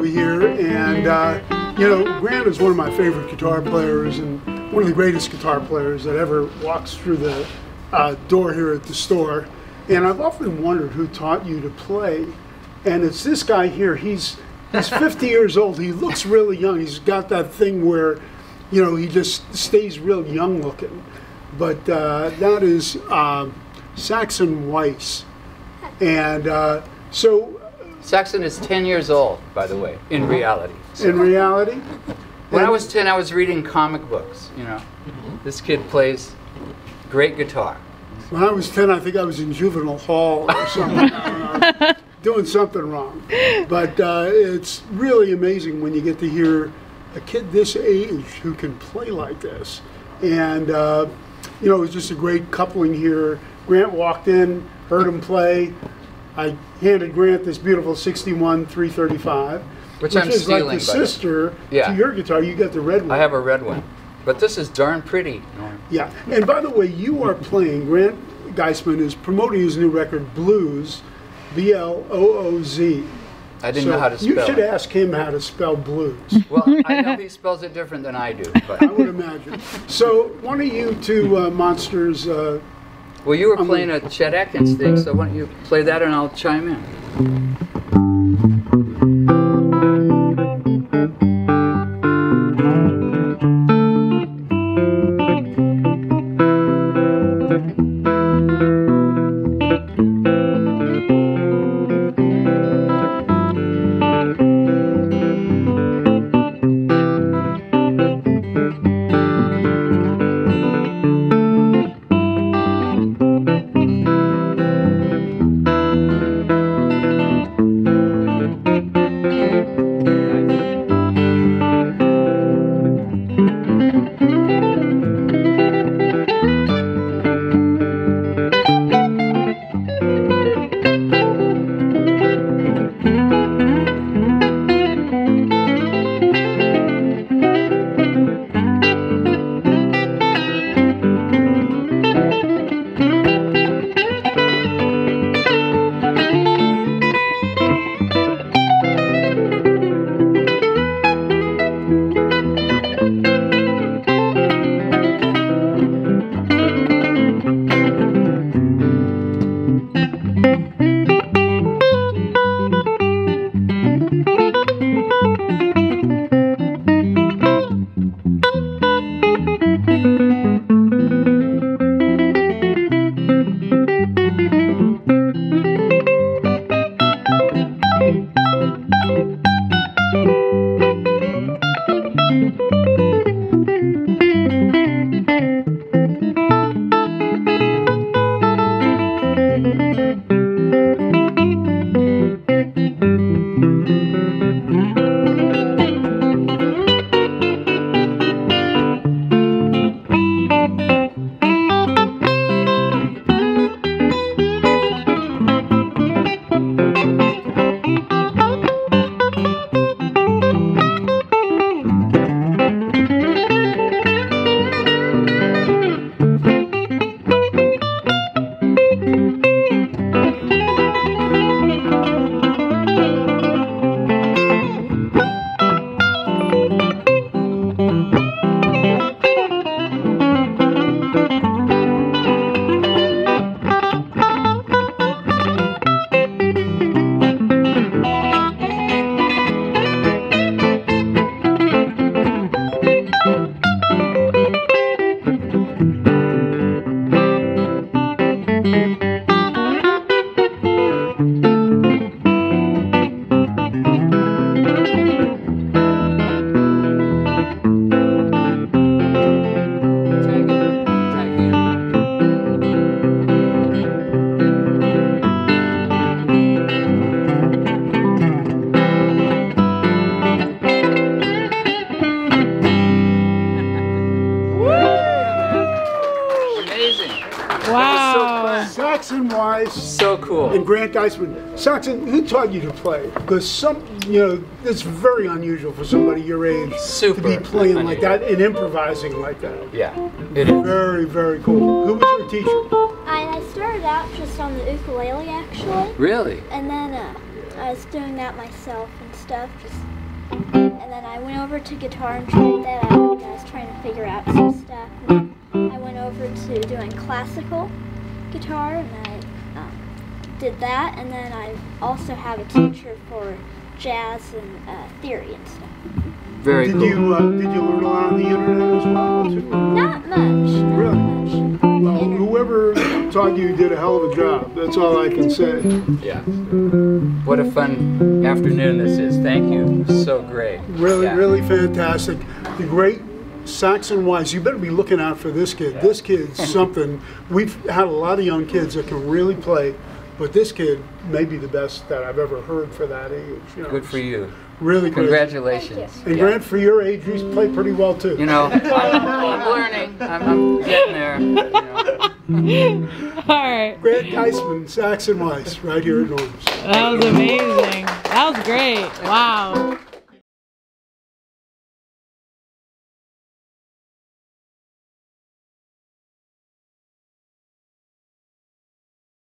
Over here, and uh, you know, Grant is one of my favorite guitar players and one of the greatest guitar players that ever walks through the uh, door here at the store. And I've often wondered who taught you to play, and it's this guy here. He's he's 50 years old. He looks really young. He's got that thing where, you know, he just stays real young looking. But uh, that is uh, Saxon Weiss, and uh, so Saxon is 10 years old, by the way, in reality. in reality. When I was 10, I was reading comic books, you know. This kid plays great guitar. When I was 10, I think I was in juvenile hall or something, uh, doing something wrong. But uh, it's really amazing when you get to hear a kid this age who can play like this. And, uh, you know, it was just a great coupling here. Grant walked in, heard him play. I handed Grant this beautiful 61 335, Which I'm is stealing, like the by the way. sister Yeah. to your guitar. You got the red one. I have a red one. But this is darn pretty. Norm. Yeah, and by the way, you are playing. Grant Geissman is promoting his new record, Blues, B L O O Z. I didn't So know how to spell You should it. ask him how to spell blues. Well, I know he spells it different than I do. I would imagine. So, one of you two uh, monsters. Uh, well, you were playing a Chet Atkins thing, so why don't you play that and I'll chime in. Wow. Saxon Weiss. So cool. and Grant Geissman. Saxon, who taught you to play? Because some, you know, it's very unusual for somebody your age Super to be playing like that and improvising like that. Yeah, it is. Very, very cool. Who was your teacher? I, I started out just on the ukulele actually, Really? and then uh, I was doing that myself and stuff. Just, and then I went over to guitar and tried that out. And I was trying to figure out some stuff. And then I went over to doing classical guitar, and I um, did that. And then I also have a teacher for jazz and uh, theory and stuff. Very Did cool. you uh, did you learn a lot on the internet as well? Too? Not much. Not Really? Much. Well, Inter- whoever you did a hell of a job. That's all I can say. Yeah. What a fun afternoon this is. Thank you. So great. Really, Yeah. really fantastic. The great Saxon Weiss. You better be looking out for this kid. This kid's something. We've had a lot of young kids that can really play, but this kid may be the best that I've ever heard for that age. You know, Good for you. Really good. Congratulations. And Yeah. Grant, for your age, you play pretty well too. You know, I'm, I'm learning. I'm, I'm getting there. You know. All right. Grant Geissman, Saxon Weiss, right here at Norm's. That was amazing. That was great. Wow.